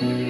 Mm-hmm.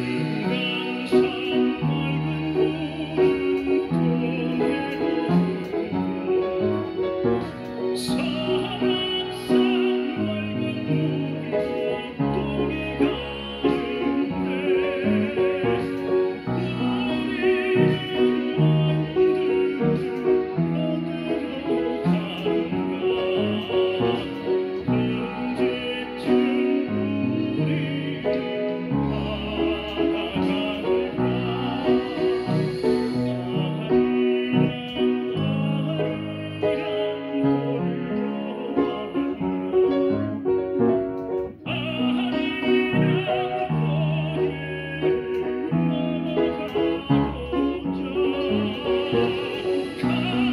You.